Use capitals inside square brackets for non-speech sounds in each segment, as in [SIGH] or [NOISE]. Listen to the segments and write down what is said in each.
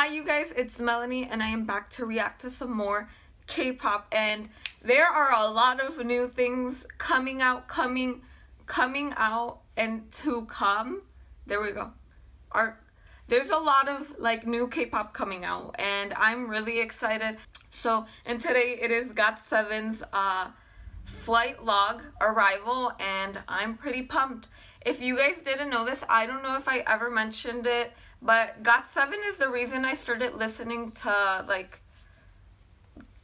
Hi, you guys, it's Melany, and I am back to react to some more K pop. And there are a lot of new things coming out, coming, coming out, and to come. There we go. Are there's a lot of like new K-pop coming out and I'm really excited. So, and today it is GOT7's uh flight log arrival and I'm pretty pumped. If you guys didn't know this, I don't know if I ever mentioned it, but GOT7 is the reason I started listening to like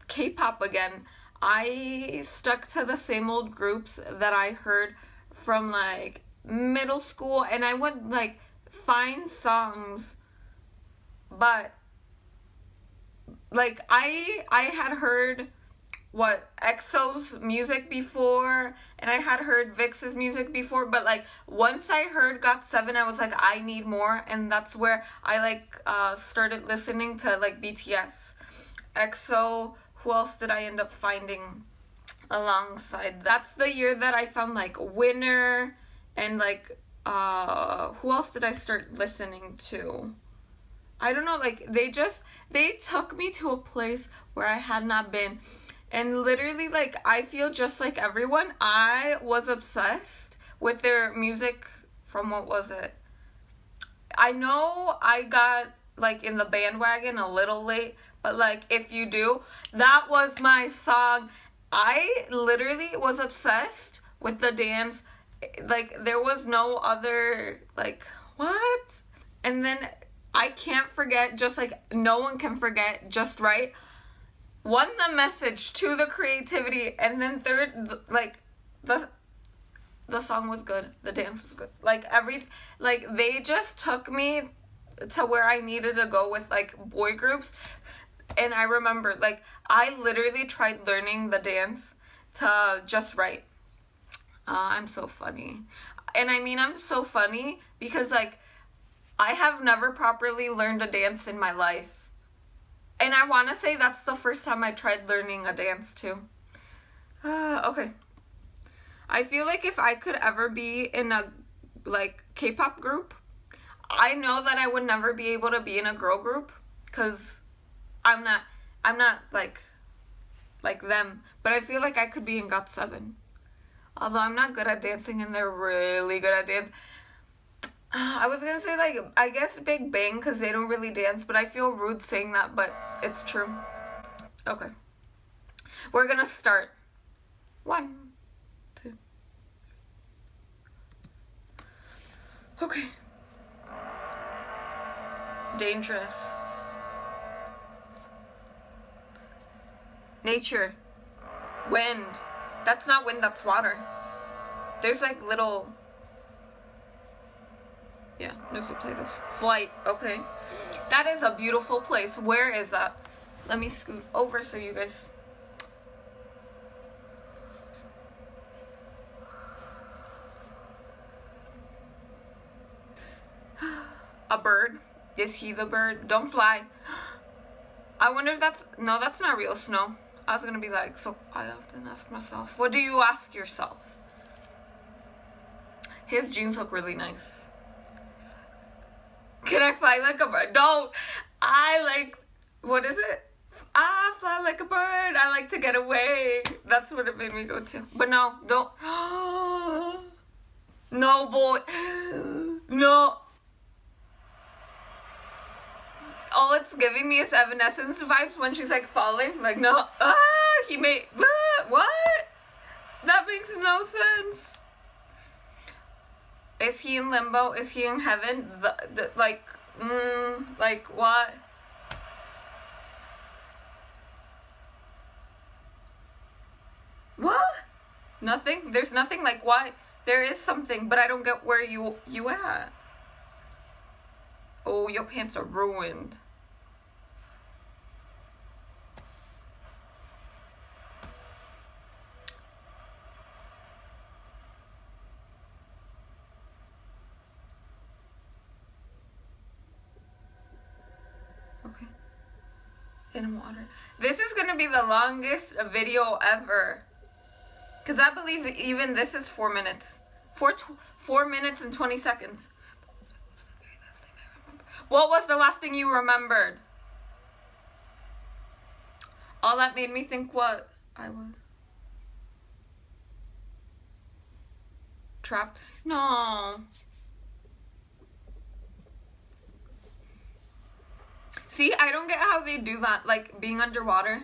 K-pop again. I stuck to the same old groups that I heard from like middle school and I would like find songs but like I I had heard what EXO's music before and I had heard VIXX's music before but like once I heard GOT7 I was like I need more and that's where I like uh started listening to like BTS EXO who else did I end up finding alongside? That's the year that I found like Winner and like uh who else did I start listening to? I don't know like they just they took me to a place where I had not been and literally, like, I feel just like everyone. I was obsessed with their music from what was it? I know I got, like, in the bandwagon a little late, but, like, if you do, that was my song. I literally was obsessed with the dance. Like, there was no other, like, what? And then I can't forget, just like no one can forget, just right one the message to the creativity and then third like the the song was good the dance was good. Like every like they just took me to where i needed to go with like boy groups. And i remember like i literally tried learning the dance to just right uh, i'm so funny. And i mean i'm so funny because like i have never properly learned a dance in my life and I want to say that's the first time I tried learning a dance too. Uh, [SIGHS] okay. I feel like if I could ever be in a like K-pop group, I know that I would never be able to be in a girl group cuz I'm not I'm not like like them, but I feel like I could be in GOT7. Although I'm not good at dancing and they're really good at dance. I was gonna say like I guess Big Bang because they don't really dance, but I feel rude saying that, but it's true. Okay, we're gonna start. One, two. Okay. Dangerous. Nature. Wind. That's not wind, that's water. There's like little yeah, no subtitles. Flight, okay. That is a beautiful place. Where is that? Let me scoot over so you guys... a bird? Is he the bird? Don't fly. I wonder if that's... No, that's not real snow. I was gonna be like, so I often ask myself, what do you ask yourself? His jeans look really nice. Can I fly like a bird? Don't. I like, what is it? I fly like a bird. I like to get away. That's what it made me go to. But no, don't. [GASPS] no, boy. [GASPS] No. All it's giving me is Evanescence vibes when she's like falling. Like, no. Ah, he made. [GASPS] What? That makes no sense. Is he in limbo? Is he in heaven? The, the, like, mm, like what? What? Nothing? There's nothing like what? There is something, but I don't get where you you at. Oh, your pants are ruined. Water. This is going to be the longest video ever. Because I believe even this is four minutes. Four, four minutes and 20 seconds. What was the last thing you remembered? All that made me think what I was. Trapped? No. See, I don't get how they do that. Like being underwater,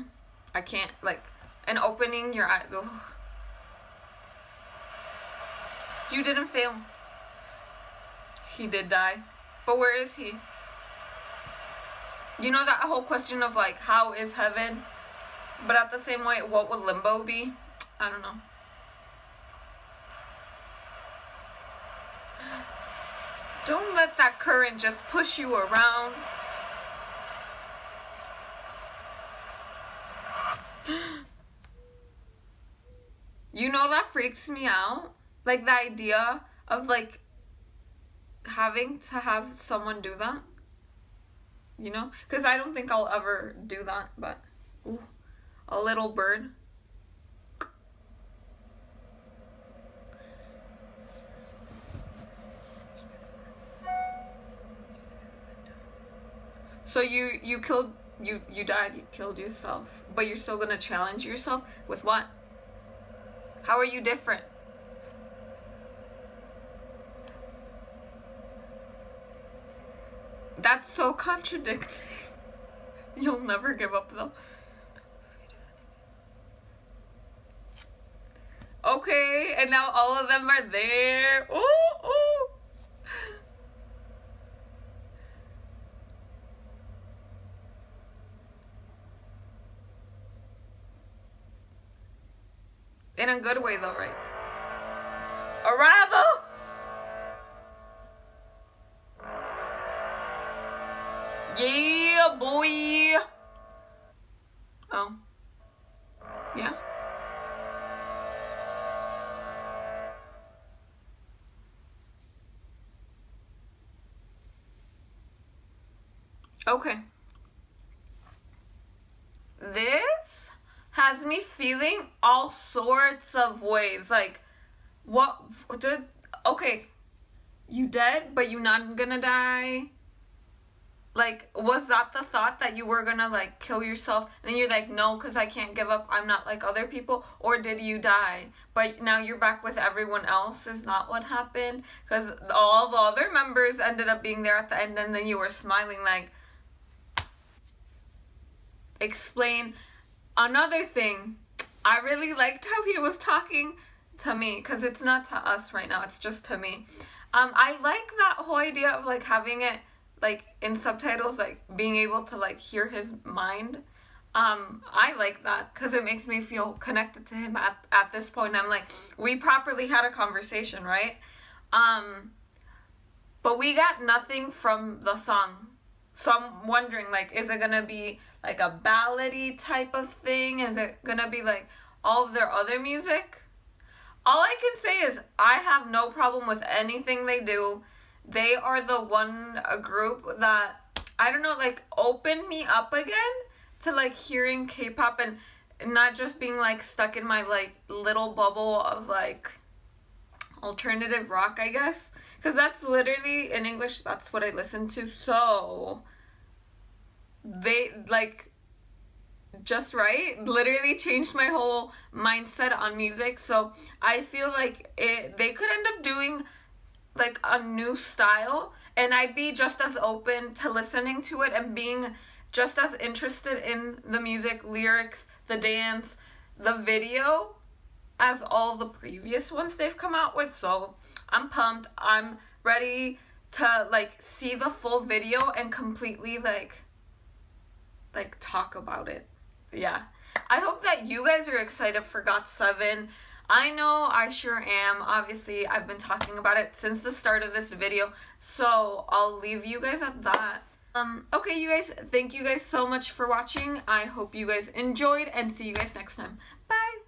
I can't. Like, and opening your eye. Ugh. You didn't fail. He did die. But where is he? You know that whole question of like, how is heaven? But at the same way, what would limbo be? I don't know. Don't let that current just push you around. You know that freaks me out? Like the idea of like having to have someone do that. You know? Because I don't think I'll ever do that, but ooh, a little bird. So you you killed you you died, you killed yourself, but you're still gonna challenge yourself with what? How are you different? That's so contradicting. [LAUGHS] You'll never give up though. Okay, and now all of them are there. Ooh, ooh. In a good way though, right? Arrival! Yeah, boy! Oh. Yeah? Okay. This has me feeling all sorts of ways. Like, what did. Okay. You dead, but you not gonna die? like was that the thought that you were gonna like kill yourself and then you're like no because i can't give up i'm not like other people or did you die but now you're back with everyone else is not what happened because all the other members ended up being there at the end and then you were smiling like explain another thing i really liked how he was talking to me because it's not to us right now it's just to me. Um i like that whole idea of like having it like in subtitles like being able to like hear his mind. Um i like that because it makes me feel connected to him at, at this point. I'm like we properly had a conversation right? Um but we got nothing from the song. So i'm wondering like is it gonna be like a ballady type of thing is it gonna be like all of their other music all i can say is i have no problem with anything they do they are the one group that I don't know like opened me up again to like hearing K-pop and not just being like stuck in my like little bubble of like alternative rock, I guess. Cuz that's literally in English that's what I listen to. So they like just right literally changed my whole mindset on music. So I feel like it they could end up doing like a new style and I'd be just as open to listening to it and being just as interested in the music, lyrics, the dance, the video as all the previous ones they've come out with. So I'm pumped. I'm ready to like see the full video and completely like like talk about it. Yeah. I hope that you guys are excited for GOT7. I know I sure am. Obviously, I've been talking about it since the start of this video, so I'll leave you guys at that. Um, okay, you guys, thank you guys so much for watching. I hope you guys enjoyed, and see you guys next time. Bye!